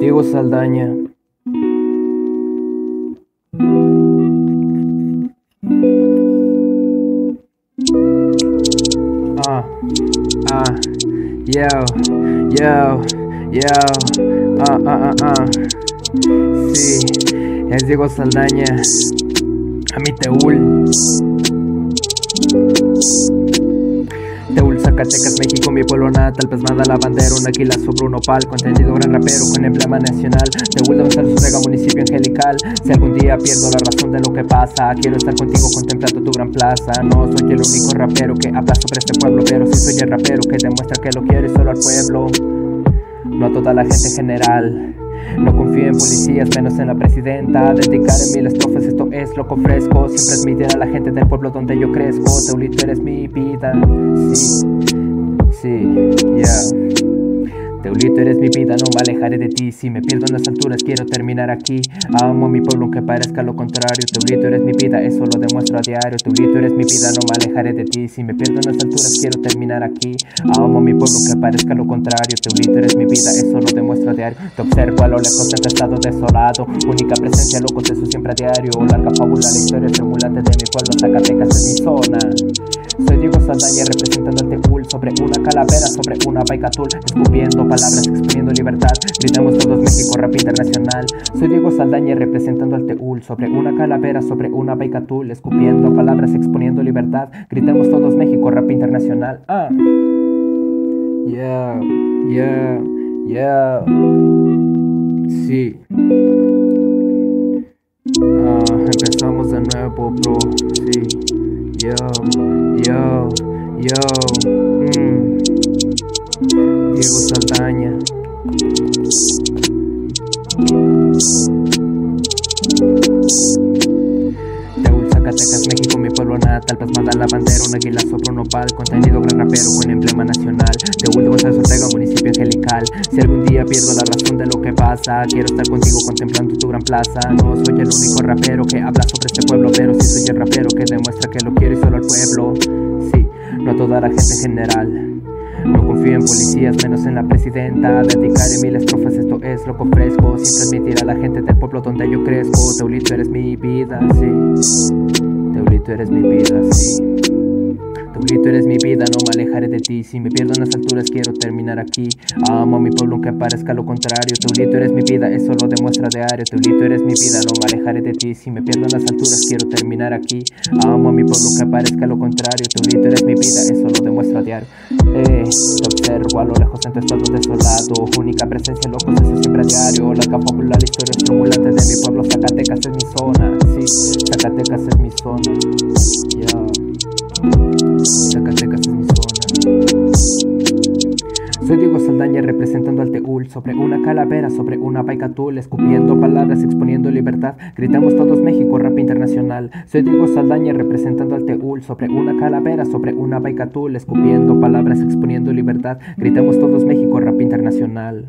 Diego Saldaña. Ah, ah, yo, yo, yo, ah, ah, ah, ah. Sí, es Diego Saldaña. A mi. Zacatecas, México, mi pueblo natal. Plasmada la bandera, un águila sobre un opal. Contenido gran rapero con emblema nacional. Donde su rega, municipio angelical. Si algún día pierdo la razón de lo que pasa Quiero estar contigo contemplando tu gran plaza. No soy el único rapero que habla sobre este pueblo Pero sí soy el rapero que demuestra que lo quiere solo al pueblo No a toda la gente general no confío en policías, menos en la presidenta. Dedicar en mil estrofas, esto es loco fresco. Siempre admitir a la gente del pueblo donde yo crezco. Teulito, eres mi vida. Sí, sí, yeah. Teulito, eres mi vida, no me alejaré de ti. Si me pierdo en las alturas, quiero terminar aquí. Amo a mi pueblo, aunque parezca lo contrario. Teulito, eres mi vida, eso lo demuestro a diario. Teulito, eres mi vida, no me alejaré de ti. Si me pierdo en las alturas, quiero terminar aquí. Amo mi pueblo, aunque parezca lo contrario. Teulito, eres mi vida, eso lo demuestro a diario. Te observo a lo lejos en tu estado desolado. Única presencia, locos, eso siempre a diario. Larga fábula, la historia tremulante de mi pueblo. Zacatecas es mi zona. Soy Diego Saldaña representando el Teúl sobre una calavera, sobre una baicatul, escupiendo palabras, exponiendo libertad. Gritamos todos México, rap internacional. Soy Diego Saldaña representando al Teúl sobre una calavera, sobre una baicatul, escupiendo palabras, exponiendo libertad. Gritamos todos México, rap internacional. Ah. Yeah, yeah, yeah. Sí. Ah, empezamos de nuevo, bro. Sí. Yo, yo, yo. Mm. Diego Saldaña. Zacatecas, México, mi pueblo natal Plasmada la bandera, un águila sobre un opal Contenido gran rapero con emblema nacional. De González Ortega, municipio angelical. Si algún día pierdo la razón de lo que pasa Quiero estar contigo contemplando tu gran plaza. No soy el único rapero que habla sobre este pueblo Pero sí soy el rapero que demuestra que lo quiero y solo al pueblo. Sí, no a toda la gente general no confío en policías, menos en la presidenta. Dedicaré mil estrofas, esto es loco fresco. Siempre admitir a la gente del pueblo donde yo crezco. Teulito, eres mi vida, sí. Teulito, eres mi vida, sí. Teulito, eres mi vida, no me alejaré de ti. Si me pierdo en las alturas, quiero terminar aquí. Amo a mi pueblo, aunque parezca lo contrario. Teulito, eres mi vida, eso lo demuestra diario. Teulito, eres mi vida, no me alejaré de ti. Si me pierdo en las alturas, quiero terminar aquí. Amo a mi pueblo, aunque parezca lo contrario. Teulito, eres mi vida, eso lo demuestra diario. Eh, te observo a lo lejos en tu estado desolado. Única presencia, locos, eso siempre a diario. La capa popular, la historia estimulante de mi pueblo. Zacatecas es mi zona. Sí, Zacatecas es mi zona. Yeah. Soy Diego Saldaña representando al Teúl sobre una calavera, sobre una baicatul, escupiendo palabras, exponiendo libertad. Gritamos todos México, rap internacional. Soy Diego Saldaña representando al Teúl sobre una calavera, sobre una baicatul, escupiendo palabras, exponiendo libertad. Gritamos todos México, rap internacional.